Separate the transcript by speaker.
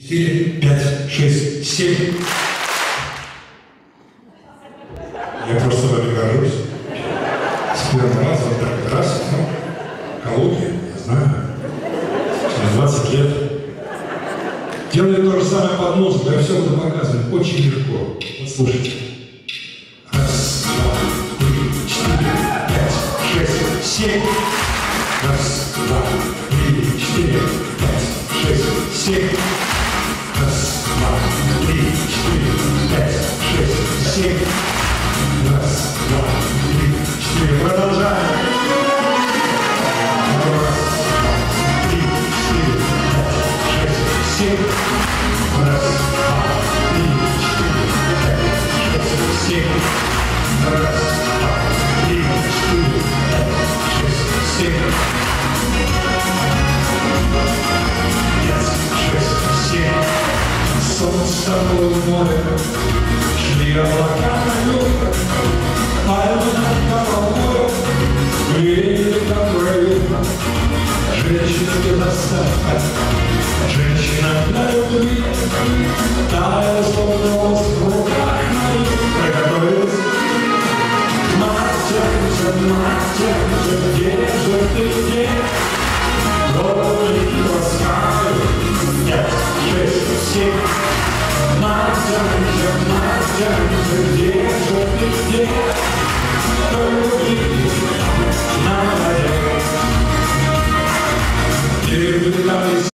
Speaker 1: четыре, пять, шесть, семь. Я просто вами горжусь. С первого раза, вот так, раз, ну, Калуги, я знаю. Через 20 лет. Делаю то же самое под музыку, я все буду показывать. Очень легко. Вот слушайте. Раз, два, три, четыре, пять, шесть, семь. Раз, два, три, четыре, пять, шесть, семь. Солнце было в море, шли облака на юг, пальмы над головой, грели добрые. Женщина без остатка, женщина для любви, тая словно воздух в руках моих, приготовилась. Мать, мать, где же ты, где? Голуби ласкают, пять, шесть, Thank you.